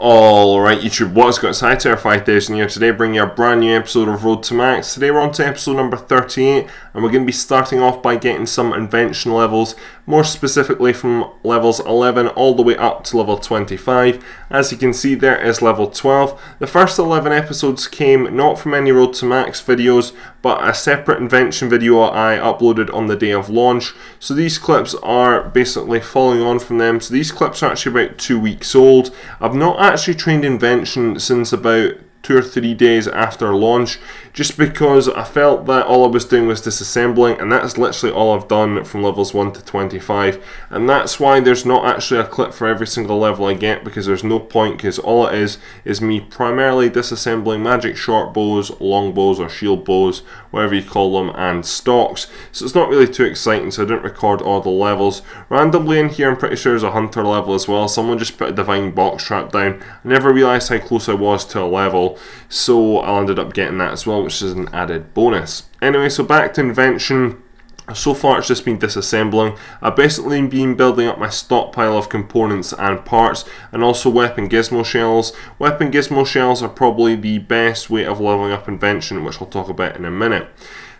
Alright YouTube, what's got It's Hightower 5000 here today bringing you a brand new episode of Road to Max. Today we're on to episode number 38 and we're going to be starting off by getting some invention levels, more specifically from levels 11 all the way up to level 25. As you can see there is level 12. The first 11 episodes came not from any Road to Max videos but a separate invention video I uploaded on the day of launch. So these clips are basically following on from them. So these clips are actually about two weeks old. I've not actually trained invention since about two or three days after launch just because I felt that all I was doing was disassembling and that's literally all I've done from levels 1 to 25 and that's why there's not actually a clip for every single level I get because there's no point because all it is is me primarily disassembling magic short bows, long bows or shield bows, whatever you call them, and stocks. So it's not really too exciting so I didn't record all the levels. Randomly in here I'm pretty sure there's a hunter level as well. Someone just put a divine box trap down. I never realised how close I was to a level so I ended up getting that as well which is an added bonus. Anyway, so back to invention. So far it's just been disassembling. I've basically been building up my stockpile of components and parts and also weapon gizmo shells. Weapon gizmo shells are probably the best way of leveling up invention which I'll talk about in a minute.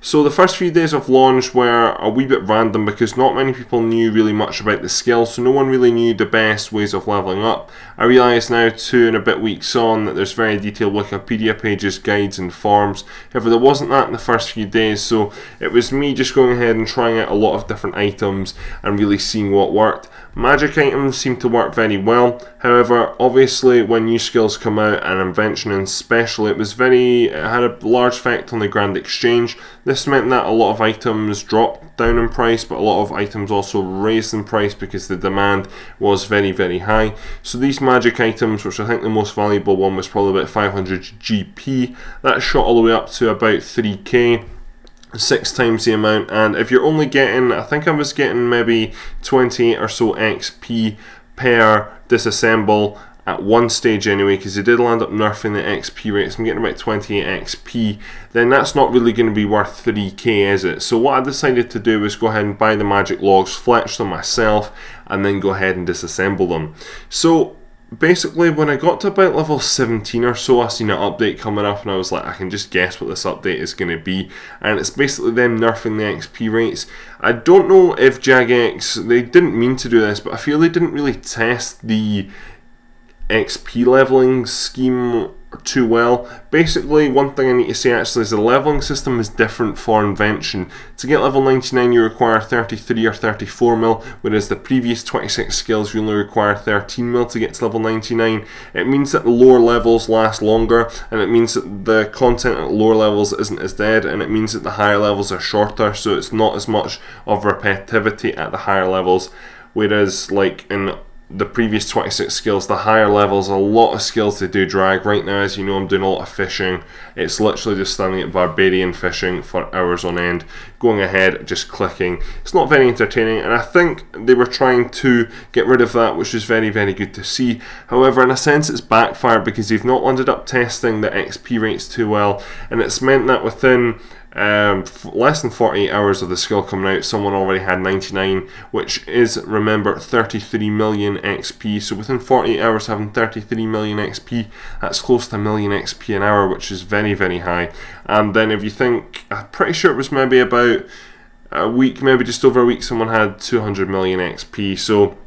So the first few days of launch were a wee bit random because not many people knew really much about the skill, so no one really knew the best ways of leveling up. I realise now two and a bit weeks on that there's very detailed Wikipedia pages, guides and forums. However, there wasn't that in the first few days, so it was me just going ahead and trying out a lot of different items and really seeing what worked. Magic items seem to work very well. However, obviously when new skills come out and invention and special, it was very it had a large effect on the Grand Exchange. This meant that a lot of items dropped down in price, but a lot of items also raised in price because the demand was very, very high. So these magic items, which I think the most valuable one was probably about 500 GP, that shot all the way up to about 3k six times the amount and if you're only getting I think I was getting maybe 20 or so XP per disassemble at one stage anyway because they did land up nerfing the XP rates. I'm getting about 28 XP then that's not really going to be worth 3k is it? So what I decided to do was go ahead and buy the magic logs fletch them myself and then go ahead and disassemble them. So basically when I got to about level 17 or so I seen an update coming up and I was like I can just guess what this update is going to be. And it's basically them nerfing the XP rates. I don't know if Jagex, they didn't mean to do this but I feel they didn't really test the XP leveling scheme too well. Basically, one thing I need to say actually is the leveling system is different for Invention. To get level 99 you require 33 or 34 mil, whereas the previous 26 skills you only require 13 mil to get to level 99. It means that the lower levels last longer, and it means that the content at lower levels isn't as dead, and it means that the higher levels are shorter, so it's not as much of repetitivity at the higher levels. Whereas, like in the previous 26 skills, the higher levels, a lot of skills to do drag. Right now, as you know, I'm doing a lot of fishing. It's literally just standing at barbarian fishing for hours on end, going ahead, just clicking. It's not very entertaining, and I think they were trying to get rid of that, which is very, very good to see. However, in a sense, it's backfired because they've not ended up testing the XP rates too well, and it's meant that within um, less than 48 hours of the skill coming out, someone already had 99, which is, remember, 33 million XP. So within 48 hours having 33 million XP, that's close to a million XP an hour, which is very, very high. And then if you think, I'm pretty sure it was maybe about a week, maybe just over a week, someone had 200 million XP. So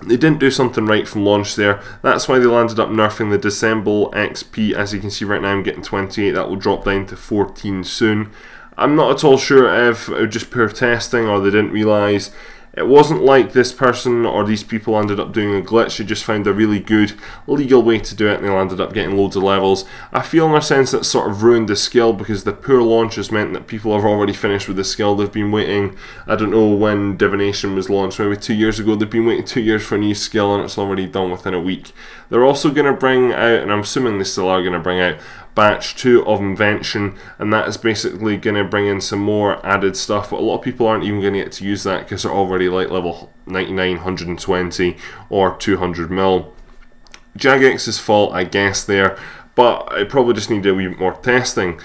they didn't do something right from launch there. That's why they landed up nerfing the Dissemble XP. As you can see right now, I'm getting 28. That will drop down to 14 soon. I'm not at all sure if it was just poor testing or they didn't realise it wasn't like this person or these people ended up doing a glitch, they just found a really good legal way to do it and they ended up getting loads of levels. I feel in a sense that sort of ruined the skill because the poor launch has meant that people have already finished with the skill. They've been waiting, I don't know when Divination was launched, maybe two years ago, they've been waiting two years for a new skill and it's already done within a week. They're also going to bring out, and I'm assuming they still are going to bring out, batch 2 of Invention, and that is basically going to bring in some more added stuff, but a lot of people aren't even going to get to use that because they're already like level 99, 120 or 200 mil. Jagex's fault, I guess, there, but it probably just needed a wee bit more testing.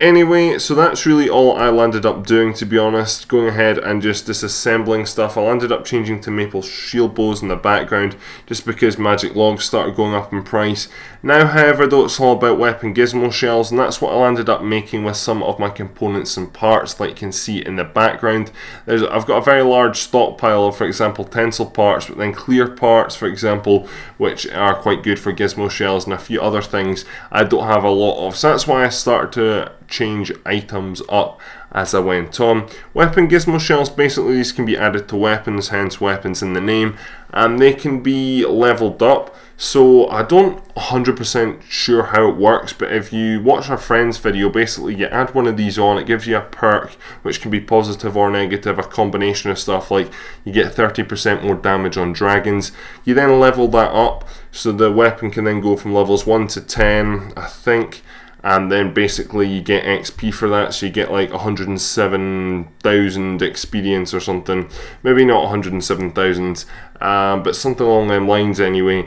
Anyway, so that's really all I landed up doing to be honest, going ahead and just disassembling stuff. I landed up changing to maple shield bows in the background just because magic logs started going up in price. Now however though it's all about weapon gizmo shells and that's what I landed up making with some of my components and parts like you can see in the background. There's, I've got a very large stockpile of for example tensile parts but then clear parts for example which are quite good for gizmo shells and a few other things I don't have a lot of. So that's why I started to change items up as I went on. Weapon gizmo shells, basically these can be added to weapons, hence weapons in the name, and they can be leveled up. So I don't 100% sure how it works, but if you watch our friend's video, basically you add one of these on, it gives you a perk, which can be positive or negative, a combination of stuff like you get 30% more damage on dragons. You then level that up, so the weapon can then go from levels 1 to 10, I think, and then basically you get XP for that, so you get like 107,000 experience or something. Maybe not 107,000, um, but something along them lines anyway.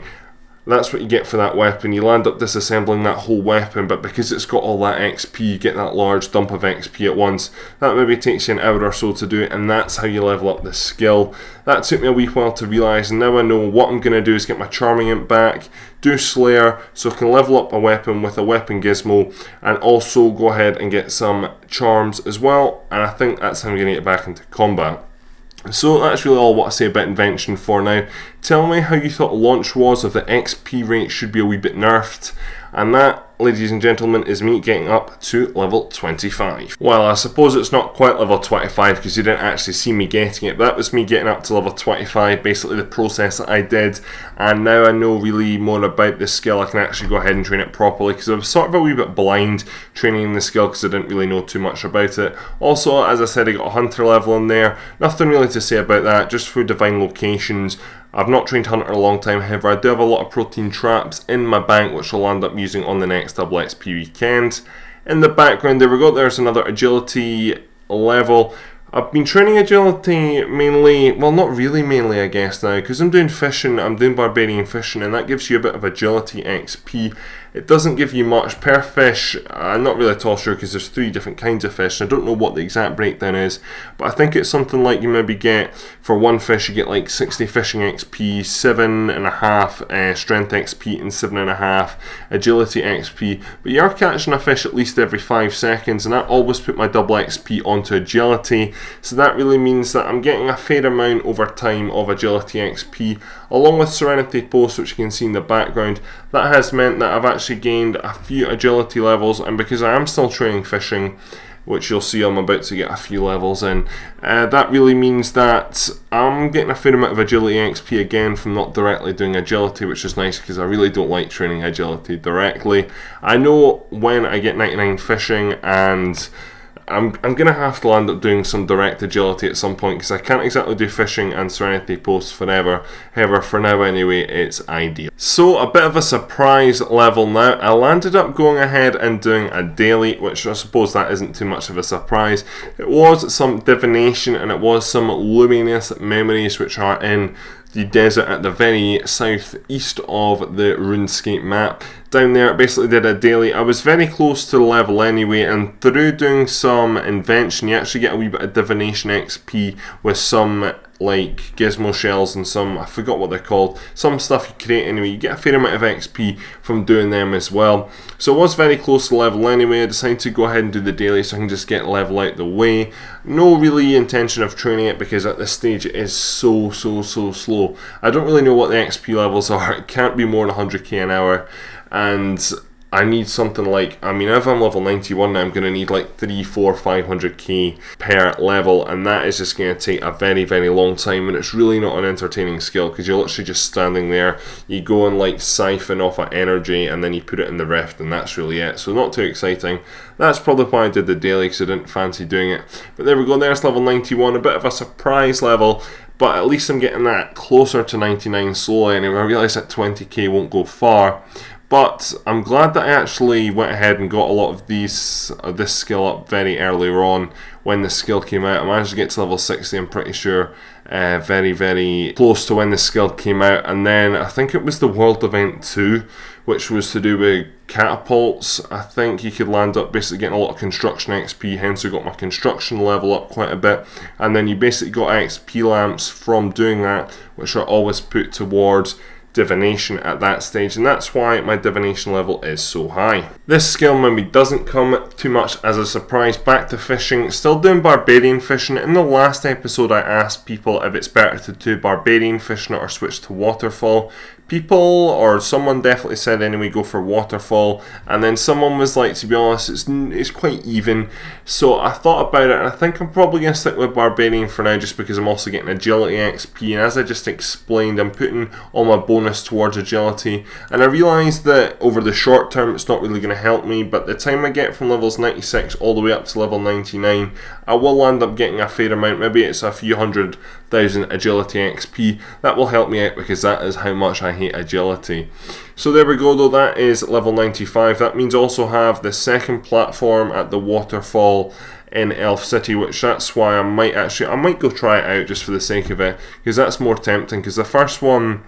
That's what you get for that weapon. You land up disassembling that whole weapon, but because it's got all that XP, you get that large dump of XP at once. That maybe takes you an hour or so to do it, and that's how you level up the skill. That took me a wee while to realise, and now I know what I'm going to do is get my Charming Imp back, do Slayer, so I can level up a weapon with a weapon gizmo, and also go ahead and get some charms as well, and I think that's how I'm going to get back into combat. So that's really all what I say about invention for now. Tell me how you thought launch was, if the XP rate should be a wee bit nerfed, and that ladies and gentlemen, is me getting up to level 25. Well, I suppose it's not quite level 25 because you didn't actually see me getting it, but that was me getting up to level 25, basically the process that I did, and now I know really more about this skill, I can actually go ahead and train it properly, because I was sort of a wee bit blind training the skill because I didn't really know too much about it. Also, as I said, I got a hunter level in there, nothing really to say about that, just through divine locations, I've not trained Hunter in a long time, however I do have a lot of protein traps in my bank which I'll end up using on the next double XP weekend. In the background there we go, there's another agility level. I've been training agility mainly, well not really mainly I guess now, because I'm doing fishing, I'm doing barbarian fishing and that gives you a bit of agility XP it doesn't give you much per fish. I'm not really at all sure because there's three different kinds of fish. and I don't know what the exact breakdown is, but I think it's something like you maybe get for one fish you get like 60 fishing XP, seven and a half uh, strength XP, and seven and a half agility XP. But you are catching a fish at least every five seconds, and I always put my double XP onto agility. So that really means that I'm getting a fair amount over time of agility XP, along with Serenity Post, which you can see in the background. That has meant that I've actually gained a few agility levels, and because I am still training fishing, which you'll see I'm about to get a few levels in, uh, that really means that I'm getting a fair amount of agility XP again from not directly doing agility, which is nice because I really don't like training agility directly. I know when I get 99 fishing and I'm, I'm going to have to end up doing some direct agility at some point because I can't exactly do fishing and Serenity posts forever. However, for now anyway, it's ideal. So, a bit of a surprise level now. I landed up going ahead and doing a daily, which I suppose that isn't too much of a surprise. It was some divination and it was some luminous memories which are in the desert at the very southeast of the RuneScape map. Down there, basically did a daily. I was very close to the level anyway, and through doing some invention, you actually get a wee bit of divination XP with some like gizmo shells and some, I forgot what they're called, some stuff you create anyway. You get a fair amount of XP from doing them as well. So I was very close to level anyway. I decided to go ahead and do the daily so I can just get level out the way. No really intention of training it because at this stage it is so, so, so slow. I don't really know what the XP levels are. It can't be more than 100k an hour and I need something like, I mean, if I'm level 91 now, I'm going to need like 3, 4, 500k per level, and that is just going to take a very, very long time, and it's really not an entertaining skill because you're literally just standing there. You go and like siphon off an energy, and then you put it in the rift, and that's really it. So, not too exciting. That's probably why I did the daily because I didn't fancy doing it. But there we go, there's level 91, a bit of a surprise level but at least I'm getting that closer to 99 slowly anyway. I realise that 20k won't go far, but I'm glad that I actually went ahead and got a lot of these uh, this skill up very earlier on when the skill came out. I managed to get to level 60, I'm pretty sure, uh, very, very close to when the skill came out. And then I think it was the World Event 2 which was to do with catapults. I think you could land up basically getting a lot of construction XP, hence I got my construction level up quite a bit. And then you basically got XP lamps from doing that, which are always put towards divination at that stage and that's why my divination level is so high. This skill maybe doesn't come too much as a surprise back to fishing, still doing barbarian fishing. In the last episode I asked people if it's better to do barbarian fishing or switch to waterfall people or someone definitely said anyway go for waterfall. And then someone was like to be honest it's it's quite even. So I thought about it and I think I'm probably going to stick with barbarian for now just because I'm also getting agility XP and as I just explained I'm putting all my bonus towards agility. And I realised that over the short term it's not really going to help me but the time I get from levels 96 all the way up to level 99 I will end up getting a fair amount. Maybe it's a few hundred thousand agility XP that will help me out because that is how much I hate agility. So there we go though, that is level 95. That means also have the second platform at the waterfall in Elf City, which that's why I might actually, I might go try it out just for the sake of it, because that's more tempting, because the first one,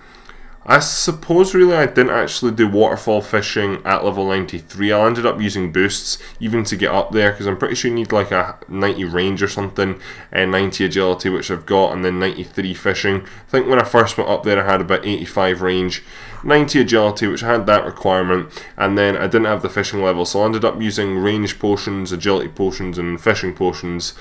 I suppose really I didn't actually do waterfall fishing at level 93. I ended up using boosts even to get up there because I'm pretty sure you need like a 90 range or something and 90 agility which I've got and then 93 fishing. I think when I first went up there I had about 85 range, 90 agility which I had that requirement and then I didn't have the fishing level so I ended up using range potions, agility potions and fishing potions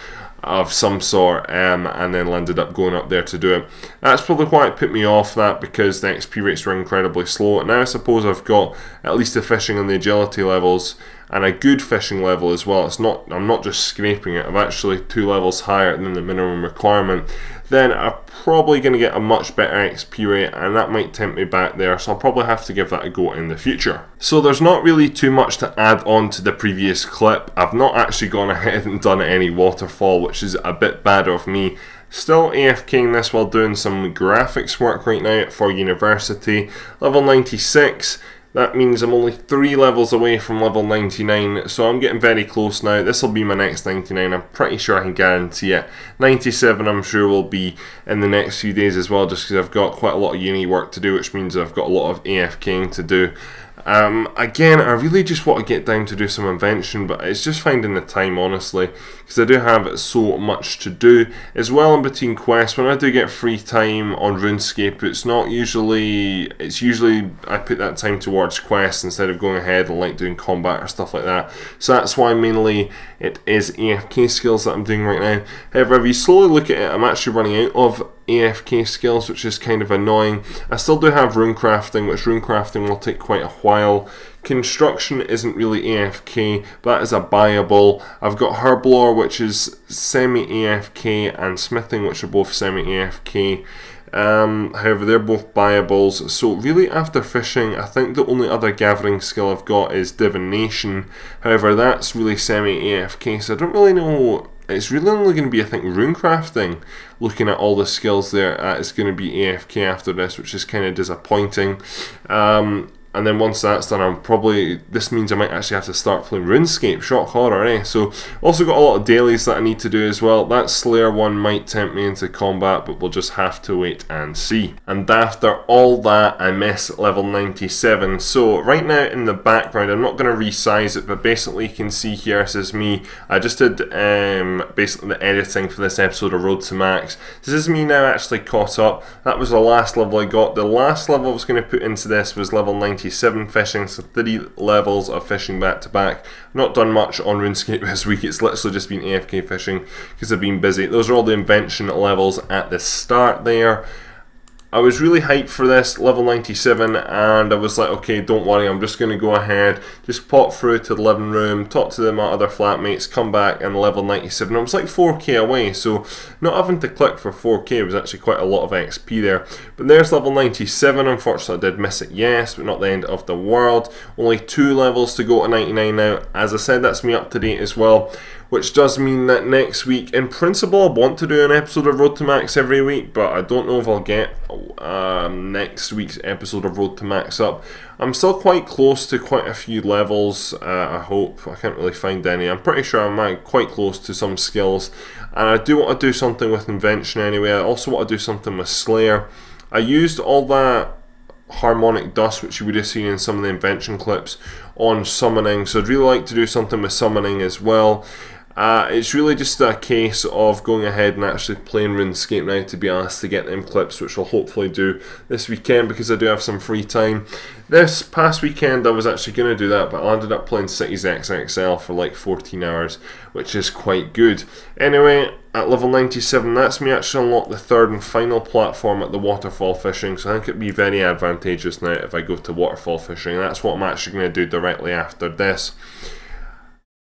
of some sort um, and then ended up going up there to do it. That's probably why it put me off that because the XP rates were incredibly slow. Now I suppose I've got at least the fishing and the agility levels and a good fishing level as well. It's not I'm not just scraping it. I'm actually two levels higher than the minimum requirement then I'm probably going to get a much better XP rate and that might tempt me back there so I'll probably have to give that a go in the future. So there's not really too much to add on to the previous clip. I've not actually gone ahead and done any waterfall which is a bit bad of me. Still AFKing this while doing some graphics work right now for university. Level 96 that means I'm only three levels away from level 99, so I'm getting very close now. This will be my next 99, I'm pretty sure I can guarantee it. 97 I'm sure will be in the next few days as well, just because I've got quite a lot of uni work to do, which means I've got a lot of AFKing to do. Um, again, I really just want to get down to do some invention, but it's just finding the time, honestly, because I do have so much to do. As well in between quests, when I do get free time on RuneScape, it's not usually, it's usually I put that time towards quests instead of going ahead and like doing combat or stuff like that. So that's why mainly it is AFK skills that I'm doing right now. However, if you slowly look at it, I'm actually running out of AFK skills, which is kind of annoying. I still do have rune crafting, which rune crafting will take quite a while. Construction isn't really AFK, but that is a buyable. I've got Herblore, which is semi-AFK, and Smithing, which are both semi-AFK. Um, however, they're both buyables. So really, after fishing, I think the only other gathering skill I've got is divination. However, that's really semi-AFK, so I don't really know it's really only going to be, I think, rune crafting. Looking at all the skills there, uh, it's going to be AFK after this, which is kind of disappointing. Um, and then once that's done, I'm probably this means I might actually have to start playing RuneScape, shock horror, eh? So also got a lot of dailies that I need to do as well. That Slayer one might tempt me into combat, but we'll just have to wait and see. And after all that, I miss level 97. So right now in the background, I'm not going to resize it, but basically you can see here this is me. I just did um, basically the editing for this episode of Road to Max. This is me now actually caught up. That was the last level I got. The last level I was going to put into this was level 97. 97 fishing, so 30 levels of fishing back to back. Not done much on RuneScape this week, it's literally just been AFK fishing because I've been busy. Those are all the invention levels at the start there. I was really hyped for this, level 97, and I was like, okay, don't worry, I'm just going to go ahead, just pop through to the living room, talk to them my other flatmates, come back, and level 97. I was like 4k away, so not having to click for 4k was actually quite a lot of XP there. But there's level 97, unfortunately I did miss it, yes, but not the end of the world. Only two levels to go to 99 now. As I said, that's me up to date as well which does mean that next week, in principle, I want to do an episode of Road to Max every week, but I don't know if I'll get um, next week's episode of Road to Max up. I'm still quite close to quite a few levels, uh, I hope. I can't really find any. I'm pretty sure I'm quite close to some skills, and I do want to do something with Invention anyway. I also want to do something with Slayer. I used all that harmonic dust, which you would have seen in some of the invention clips on summoning. So I'd really like to do something with summoning as well. Uh, it's really just a case of going ahead and actually playing RuneScape now to be honest to get them clips which I'll hopefully do this weekend because I do have some free time. This past weekend I was actually going to do that but I ended up playing Cities XXL for like 14 hours which is quite good. Anyway, at level 97 that's me actually unlock the third and final platform at the waterfall fishing so I think it'd be very advantageous now if I go to waterfall fishing. That's what I'm actually going to do directly after this.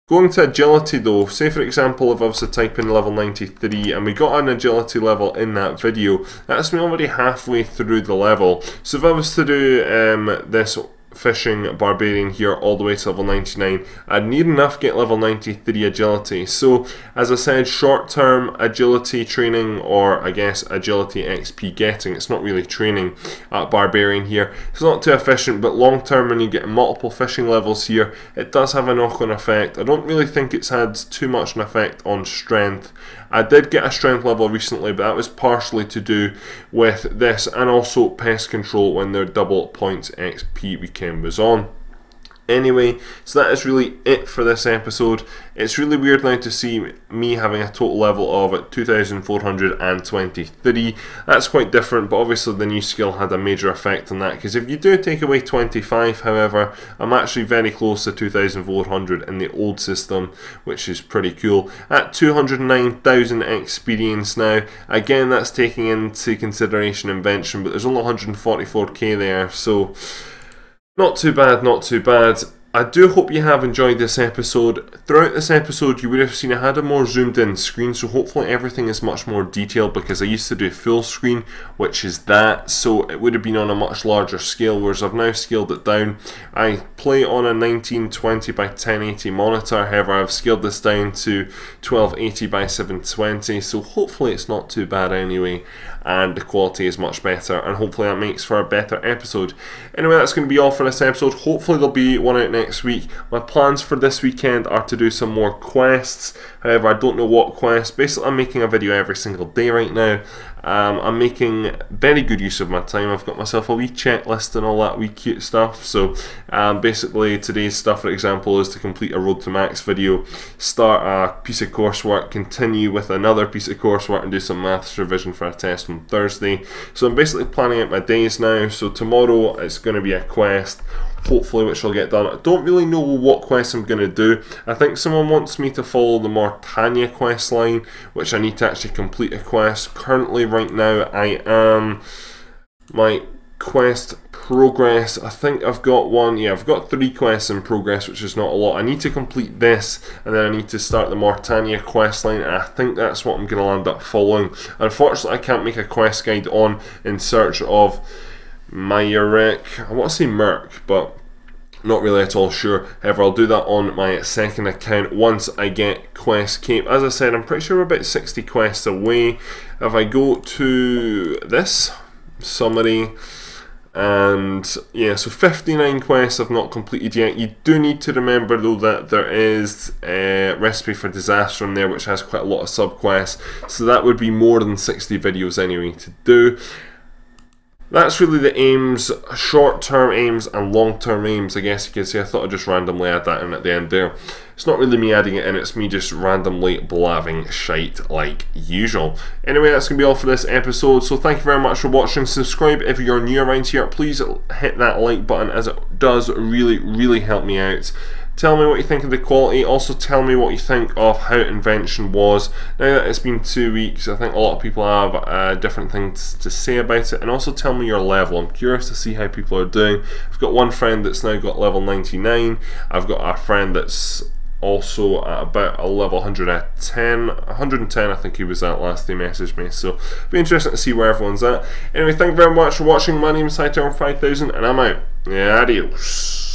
Going to agility though, say for example if I was to type in level 93 and we got an agility level in that video, that's me already halfway through the level. So if I was to do um, this fishing barbarian here all the way to level 99 I'd need enough get level 93 agility. So as I said short term agility training or I guess agility XP getting it's not really training at barbarian here. It's not too efficient but long term when you get multiple fishing levels here it does have a knock on effect. I don't really think it's had too much an effect on strength I did get a strength level recently, but that was partially to do with this and also pest control when their double points XP weekend was on. Anyway, so that is really it for this episode. It's really weird now to see me having a total level of 2423. That's quite different, but obviously the new skill had a major effect on that because if you do take away 25, however, I'm actually very close to 2400 in the old system, which is pretty cool. At 209,000 experience now, again, that's taking into consideration invention, but there's only 144k there, so. Not too bad, not too bad. I do hope you have enjoyed this episode. Throughout this episode, you would have seen I had a more zoomed in screen, so hopefully everything is much more detailed because I used to do full screen, which is that, so it would have been on a much larger scale, whereas I've now scaled it down. I play on a 1920 by 1080 monitor, however, I've scaled this down to 1280 by 720, so hopefully it's not too bad anyway and the quality is much better and hopefully that makes for a better episode. Anyway, that's going to be all for this episode. Hopefully there'll be one out next week. My plans for this weekend are to do some more quests. However, I don't know what quest. Basically, I'm making a video every single day right now um, I'm making very good use of my time. I've got myself a wee checklist and all that wee cute stuff. So um, basically today's stuff, for example, is to complete a Road to Max video, start a piece of coursework, continue with another piece of coursework and do some maths revision for a test on Thursday. So I'm basically planning out my days now. So tomorrow it's going to be a quest hopefully which I'll get done. I don't really know what quest I'm going to do. I think someone wants me to follow the Morytania quest line, which I need to actually complete a quest. Currently, right now, I am my quest progress. I think I've got one. Yeah, I've got three quests in progress, which is not a lot. I need to complete this, and then I need to start the Morytania quest line, and I think that's what I'm going to end up following. Unfortunately, I can't make a quest guide on in search of Myreque. I want to say Merc, but not really at all sure. However, I'll do that on my second account once I get Quest Cape. As I said, I'm pretty sure we're about 60 quests away. If I go to this summary, and yeah, so 59 quests I've not completed yet. You do need to remember though that there is a recipe for disaster in there, which has quite a lot of sub quests. So that would be more than 60 videos anyway to do that's really the aims, short-term aims and long-term aims, I guess you could say. I thought I'd just randomly add that in at the end there. It's not really me adding it in, it's me just randomly blabbing shite like usual. Anyway, that's going to be all for this episode, so thank you very much for watching. Subscribe if you're new around here. Please hit that like button as it does really, really help me out. Tell me what you think of the quality. Also, tell me what you think of how Invention was. Now that it's been two weeks, I think a lot of people have uh, different things to say about it. And also, tell me your level. I'm curious to see how people are doing. I've got one friend that's now got level 99. I've got a friend that's also at about a level 110 110 I think he was at last he messaged me so be interesting to see where everyone's at anyway thank you very much for watching my name is Hightower 5000 and I'm out yeah, adios